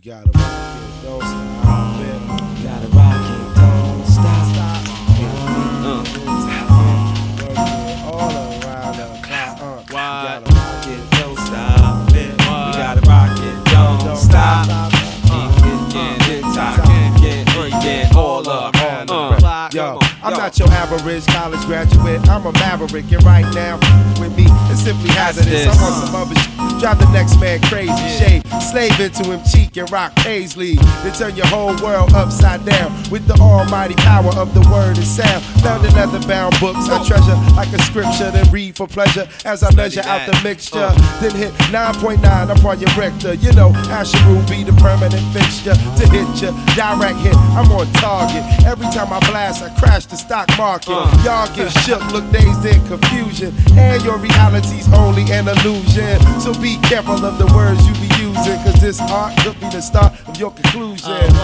You gotta rock it, don't stop it. You gotta rock it, don't stop. Uh. Work it all around the clock. Uh. You gotta rock it, Don't stop it. You gotta rock it, don't stop. stop. All up. Uh, Yo, I'm not your average college graduate. I'm a maverick, and right now with me it's simply hazardous. I'm on some other shit. Drive the next man crazy. Shave, slave into him, cheek and rock Paisley. Then turn your whole world upside down with the almighty power of the word and sound. Found in leather bound books I treasure like a scripture, then read for pleasure as I measure out the mixture. Then hit 9.9 upon your Richter. You know, Asheru will be the permanent fixture to hit you. Direct hit, I'm on target. Every time I blast, I crash the stock market. Y'all get shook, look dazed in confusion. And your reality's only an illusion. So be careful of the words you be using, cause this art could be the start of your conclusion. It's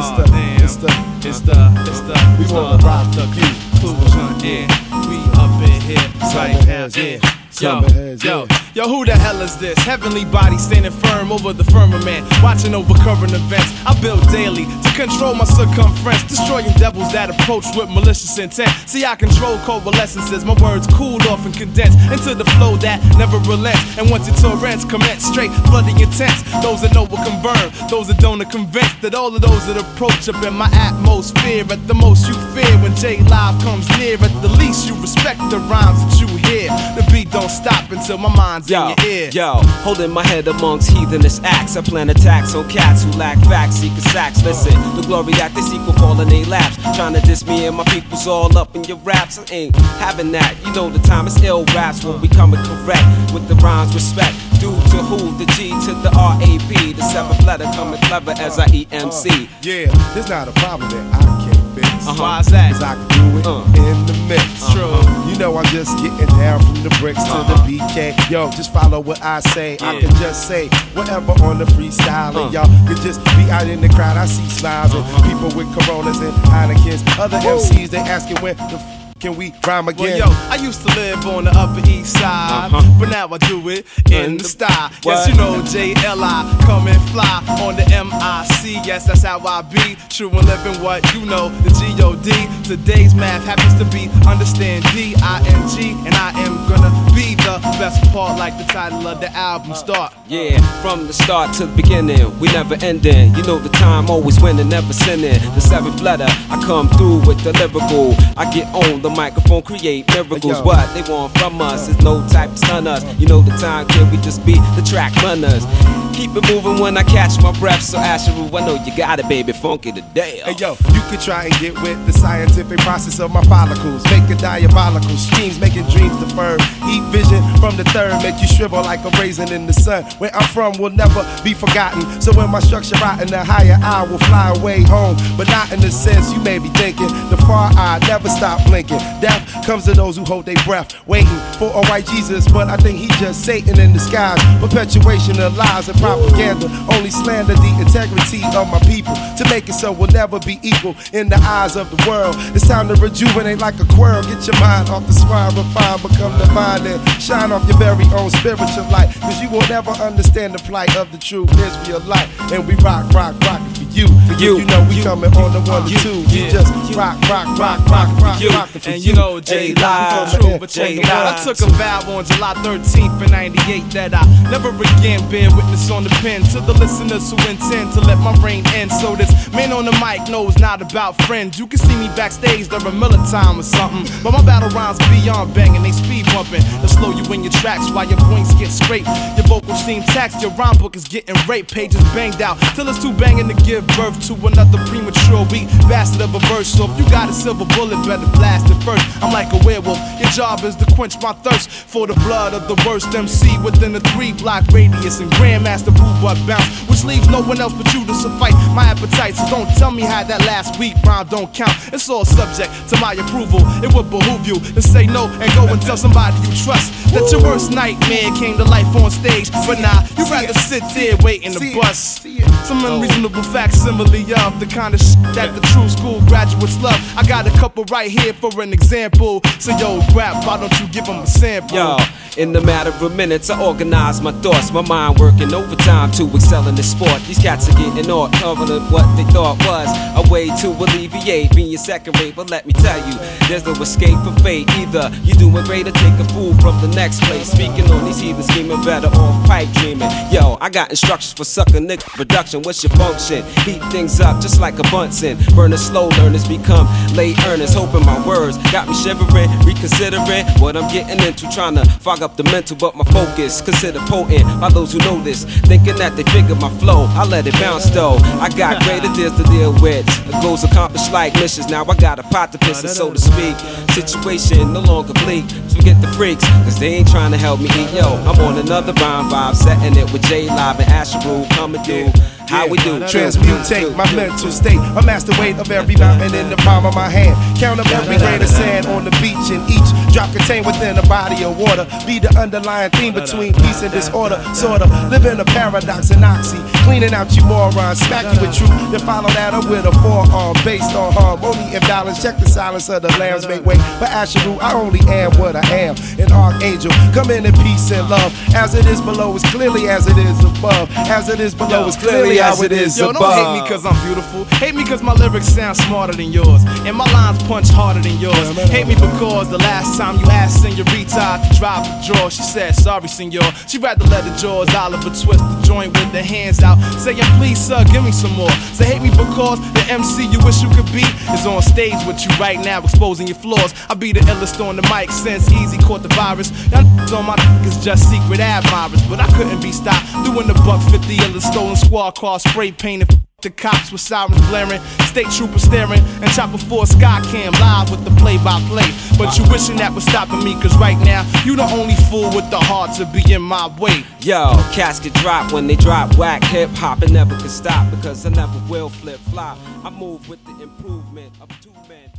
Oh, the, damn. it's the, It's the, it's the, We wanna rock the conclusion, yeah. We up in here, right now, yeah. Yo, heads, yo, yeah. yo, who the hell is this? Heavenly body standing firm over the firmament, watching over current events. I build daily to control my circumference, destroying devils that approach with malicious intent. See, I control coalescences, my words cooled off and condensed into the flow that never relents. And once it torrents, commence straight, flooding intense. Those that know will confirm, those that don't are convinced that all of those that approach up in my atmosphere. At the most you fear when J-Live comes near, at the least you respect the rhymes that you hear. The beat don't stop until my mind's Yo, in your ear. yo, holding my head amongst heathenous acts. I plan attacks on cats who lack facts, seeking sacks. Listen, the glory that they seek will fall in their laps. Trying to diss me and my people's all up in your raps. I ain't having that. You know the time is ill raps when we coming correct with the rhymes respect. Due to who? The G to the R A P. The seventh letter coming clever as I E M C. Uh, yeah, there's not a problem that I can't fix. Uh-huh. Why's that? Cause I can do it Uh. in the mix. True. You know I'm just getting down from the bricks to the BK. Yo, just follow what I say. I can just say whatever on the freestyle. And Uh. y'all can just be out in the crowd. I see smiles and people with Coronas and Heinekens. Other MCs, they asking when the f- can we rhyme again? Well, yo, I used to live on the Upper East Side, Uh-huh. but now I do it in the style. Yes, you know JLI, come and fly on the MIC. Yes, that's how I be. True and living what you know, the G-O-D. Today's math happens to be understand D-I-N-G, and I am gonna be the best part, like the title of the album start. Yeah, from the start to the beginning, we never ending. You know the time always winning, never sinning. The seventh letter, I come through with the lyrical. I get on the microphone, create miracles. What they want from us is no type to stun us. You know the time kid, we just be the track runners. Keep it moving when I catch my breath. So Asheru, I know you got it, baby, funky today. Uh. Hey yo, you could try and get with the scientific process of my follicles. Make a diabolical schemes, making dreams deferred. Eat vision from the third, make you shrivel like a raisin in the sun. Where I'm from will never be forgotten. So when my structure rotten, the higher I will fly away home. But not in the sense you may be thinking. The far eye never stop blinking. Death comes to those who hold their breath, waiting for a white Jesus. But I think he just Satan in disguise. Perpetuation of lies and propaganda only slander the integrity of my people to make it so we'll never be equal in the eyes of the world. It's time to rejuvenate like a quirl. Get your mind off the swine, refine, become divine, and shine off your very own spiritual light. Cause you will never understand the plight of the true Israelite. And we rock, rock, rock. You. You, You know we you, coming on the one you, to two. You just rock, rock, rock, rock, rock, rock rock, for you. rockin' for And you know J Hey, Live, true, but in, check on it the out. I took a vow on July 13th in 98 that I never again bear witness on the pen to the listeners who intend to let my reign end. So this man on the mic knows not about friends. You can see me backstage during Miller time or something. But my battle rhymes beyond banging, they speed bumping. To slow you in your tracks while your points get scraped. Your vocals seem taxed, your rhyme book is getting raped. Pages banged out till it's too banging to give birth to another premature weak bastard of a verse. So if you got a silver bullet, better blast it first. I'm like a werewolf. Your job is to quench my thirst for the blood of the worst MC within a three block radius and Grandmaster Boo Butt bounce, which leaves no one else but you to suffice my appetite. So don't tell me how that last week rhyme don't count. It's all subject to my approval. It would behoove you to say no and go and tell somebody you trust that your worst nightmare came to life on stage. But nah, you'd rather sit there waiting to bust. Some unreasonable facsimile of the kind of shit that the true school graduates love. I got a couple right here for an example. So yo, rap, why don't you give them a sample? Yo, in the matter of minutes, I organize my thoughts, my mind working overtime to excel in the sport. These cats are getting on, covering what they thought was a way to alleviate being second rate. But let me tell you, there's no escape from fate. Either you doing great or take a fool from the next place. Speaking on these heathens, scheming better off pipe dreaming. Yo, I got instructions for sucker nigga production. What's your function? Heat things up just like a Bunsen. Burning slow learners become late earners. Hoping my words got me shivering, reconsidering what I'm getting into. Trying to fog up the mental, but my focus considered potent by those who know this. Thinking that they figure my flow, I let it bounce though. I got greater deals to deal with. The goals accomplished like missions. Now I got a pot to piss, so to speak. Situation no longer bleak. Forget the freaks, cause they ain't trying to help me eat. Yo, I'm on another rhyme vibe, setting it with J-Live and Rule. Coming through. How we do? Transmutate my mental state. A master weight of every mountain in the palm of my hand. Count up every grain of sand on the beach, and each drop contained within a body of water. Be the underlying theme between peace and disorder. Sorta live in a paradox and oxy. Cleaning out you morons, smack you with truth. Then follow that up with a forearm based on harmony and balance. Check the silence of the lambs make way for Asheru. I only am what I am. An archangel, come in in peace and love. As it is below, as clearly as it is above. As it is below, as clearly as it is above. Yo, above. don't hate me cause I'm beautiful. Hate me cause my lyrics sound smarter than yours. And my lines punch harder than yours. Hate me because the last time you asked Senorita to drop a draw, she said, sorry, senor. She'd rather let the jaws Oliver twist the joint with the hands out. Saying, please, sir, give me some more. Say, hate me because the MC you wish you could be is on stage with you right now, exposing your flaws. I be the illest on the mic since Eazy caught the virus. Y'all on my is just secret admirers, but I couldn't be stopped doing the buck 50 illest stolen squad car spray painted. The cops with sirens blaring, state troopers staring, and chopper four sky cam live with the play by play. But you wishing that was stopping me, cause right now, you the only fool with the heart to be in my way. Yo, casket drop when they drop whack hip hop and never could stop because I never will flip flop. I move with the improvement of two men.